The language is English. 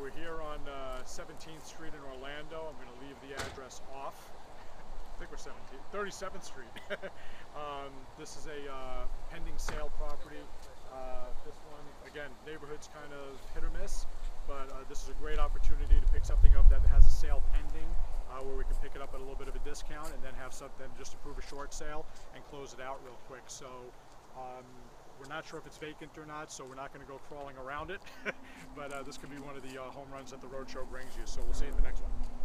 we're here on uh, 17th Street in Orlando. I'm going to leave the address off. I think we're 17th, 37th Street. um, this is a uh, pending sale property. Uh, this one, again, neighborhood's kind of hit or miss, but uh, this is a great opportunity to pick something up that has a sale pending, uh, where we can pick it up at a little bit of a discount and then have something just approve a short sale and close it out real quick. So. Um, we're not sure if it's vacant or not, so we're not going to go crawling around it. but uh, this could be one of the uh, home runs that the roadshow brings you. So we'll see you at the next one.